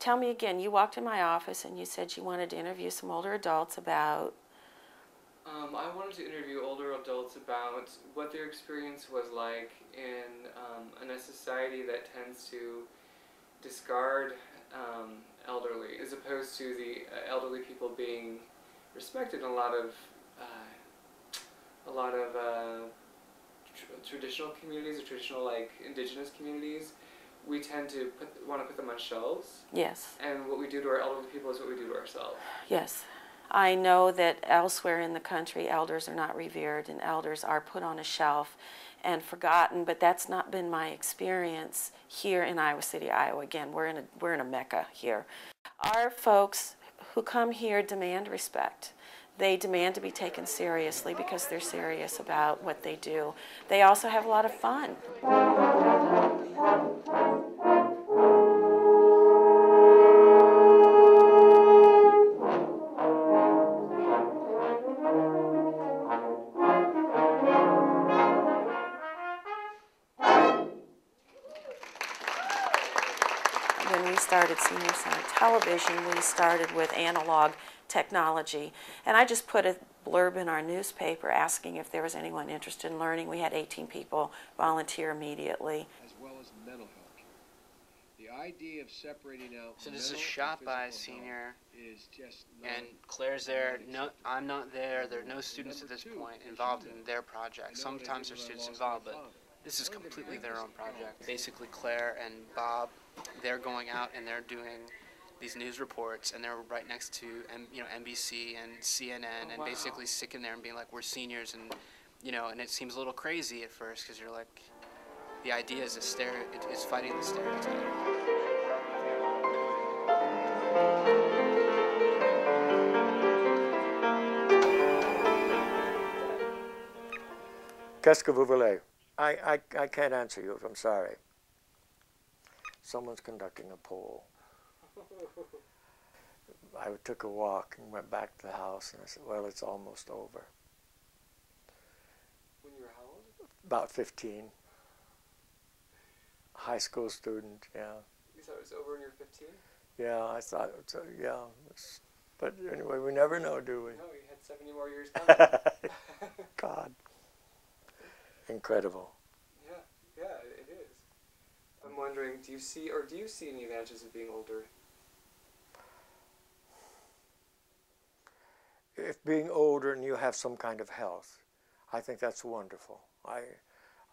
tell me again, you walked in my office and you said you wanted to interview some older adults about, Um, I wanted to interview older adults about what their experience was like in um, in a society that tends to discard um, elderly, as opposed to the uh, elderly people being respected in a lot of uh, a lot of uh, tr- traditional communities or traditional like indigenous communities. We tend to put want to put them on shelves, yes, and what we do to our elderly people is what we do to ourselves. yes. I know that elsewhere in the country, elders are not revered and elders are put on a shelf and forgotten, but that's not been my experience here in Iowa City, Iowa. Again, we're in a, we're in a mecca here. Our folks who come here demand respect. They demand to be taken seriously because they're serious about what they do. They also have a lot of fun. Started Senior Center Television, we started with analog technology. And I just put a blurb in our newspaper asking if there was anyone interested in learning. We had 18 people volunteer immediately. as well as mental health care. The idea of separating out So this is shot by a senior, is just and Claire's there. No, I'm not there. There are no students at this point involved in their project. Sometimes there's students involved, but this is completely their own project. Basically, Claire and Bob, they're going out and they're doing these news reports, and they're right next to M- you know NBC and CNN, Oh, and wow. basically sticking there and being like, "We're seniors," and you know, and it seems a little crazy at first because you're like, the idea is a stereo, it, it's fighting the stereotype. Qu'est-ce que vous voulez? I, I, I can't answer you. If I'm sorry. Someone's conducting a poll. I took a walk and went back to the house, and I said, "Well, it's almost over." When you were how old? About 15. High school student, yeah. You thought it was over when you were 15? Yeah, I thought, it was, uh, yeah. it's- but anyway, we never know, do we? No, you had 70 more years coming. God. Incredible. yeah, yeah, it is. I'm wondering, do you see, or do you see any advantages of being older? if being older and you have some kind of health, I think that's wonderful. I,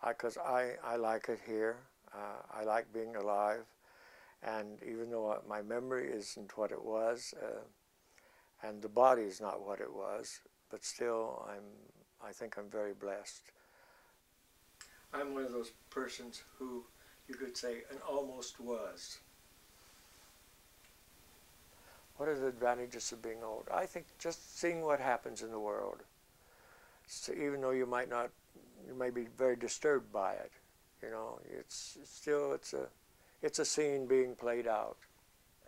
I, cause I, I like it here. Uh, I like being alive, and even though my memory isn't what it was, uh, and the body is not what it was, but still, I'm. I think I'm very blessed. I'm one of those persons who you could say an almost was. What are the advantages of being old? I think just seeing what happens in the world. So even though you might not, you may be very disturbed by it. You know, it's, it's still it's a, it's a scene being played out.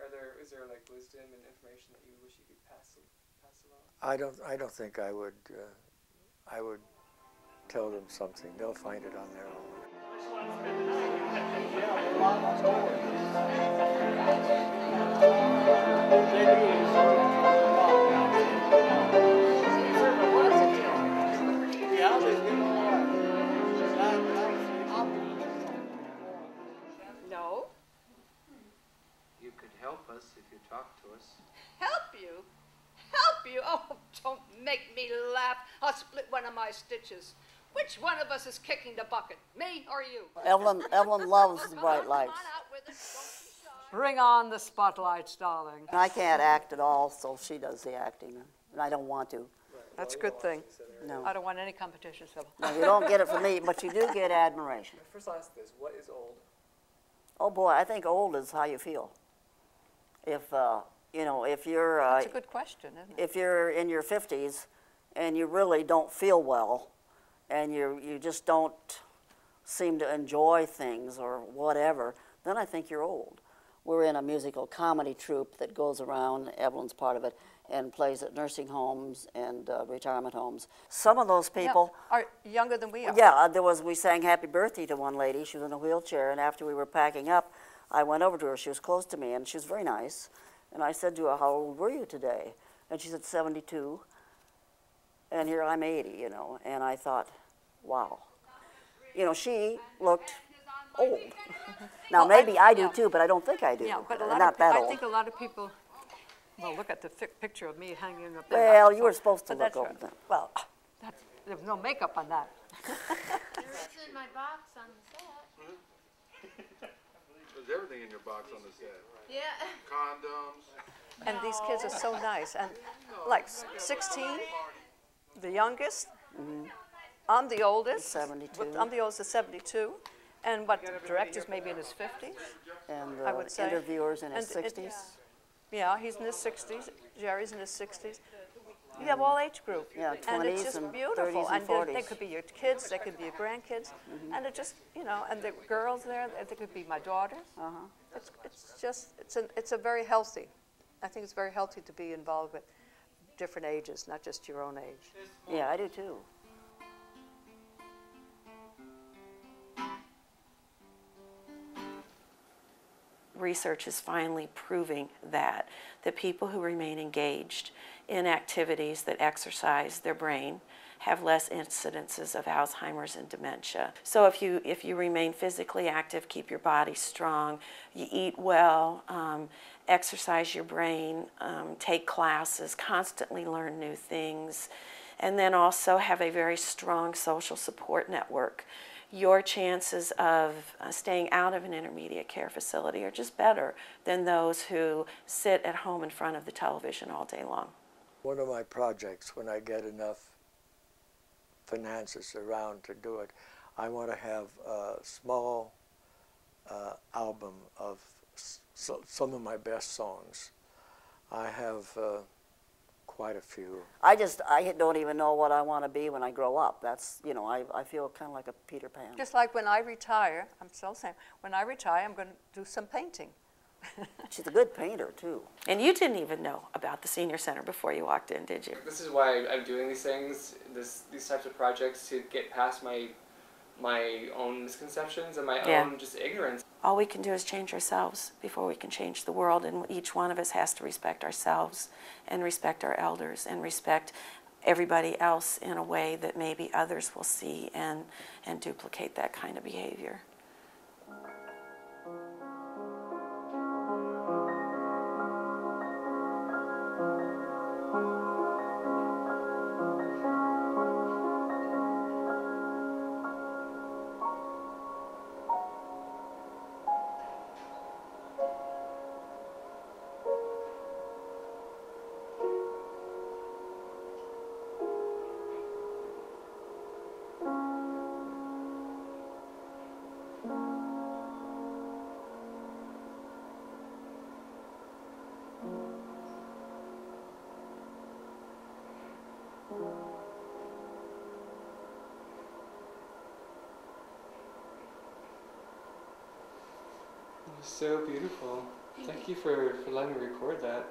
Are there, is there like wisdom and information that you wish you could pass, pass along? I don't, I don't think I would, uh, I would tell them something. They'll find it on their own. No. You could help us if you talk to us. Help you? Help you? Oh, don't make me laugh. I'll split one of my stitches. Which one of us is kicking the bucket, me or you? Evelyn, Evelyn loves the bright lights. Come on out with it. Don't be shy. Bring on the spotlights, darling. And I can't act at all, so she does the acting, and I don't want to. That's a good thing. No, I don't want any competition, Sybil. no, you don't get it from me, but you do get admiration. First, I'll ask this: What is old? Oh boy, I think old is how you feel. If uh, you know, if you're uh, That's a good question, isn't it? if you're in your 50s and you really don't feel well and you you just don't seem to enjoy things or whatever, then I think you're old. We're in a musical comedy troupe that goes around, Evelyn's part of it, and plays at nursing homes and uh, retirement homes. Some of those Yeah, people, Are younger than we are. yeah, uh, there was, we sang happy birthday to one lady. She was in a wheelchair, and after we were packing up, I went over to her. She was close to me, and she was very nice. And I said to her, "How old were you today?" And she said, "72." And here I'm 80, you know. And I thought, "Wow." You know, she looked old. now Well, maybe I, do yeah. too, but I don't think I do. Yeah, but a I'm lot not of, that pe- I think a lot of people, well, look at the fi- picture of me hanging up there. Well, you were supposed to But look old right. then. Well, that's, there was no makeup on that. It's in my box on the set. There's everything in your box on the set. Yeah. Condoms. And these kids are so nice, and like 16, the youngest, mm-hmm. I'm the oldest. 72. with- I'm the oldest of 72, and what, the director's maybe in his 50s? and I the would say. interviewers in his And it- 60s. Yeah, he's in his 60s, Jerry's in his 60s. You have all age group. Yeah, And 20s it's just and beautiful. 30s and they- they 40s. could be your kids, they could be your grandkids, and it just, you know, and the girls there, they they could be my daughters. Uh-huh. It's, it's just, it's a, it's a very healthy, I think it's very healthy to be involved with different ages, not just your own age. Yeah, I do too. Research is finally proving that the people who remain engaged in activities that exercise their brain have less incidences of Alzheimer's and dementia. So if you if you remain physically active, keep your body strong, you eat well, um, exercise your brain, um, take classes, constantly learn new things, and then also have a very strong social support network your chances of uh, staying out of an intermediate care facility are just better than those who sit at home in front of the television all day long. One of my projects, when I get enough finances around to do it, I want to have a small uh, album of some of my best songs. I have uh, quite a few. I just, I don't even know what I want to be when I grow up. That's, you know, I, I feel kind of like a Peter Pan. Just like when I retire, I'm still saying, when I retire, I'm going to do some painting. She's a good painter too. And you didn't even know about the senior center before you walked in, did you? This is why I'm doing these things, this these types of projects to get past my my own misconceptions and my Yeah. own just ignorance. All we can do is change ourselves before we can change the world, and each one of us has to respect ourselves and respect our elders and respect everybody else in a way that maybe others will see and, and duplicate that kind of behavior. So beautiful. Thank you for, for letting me record that.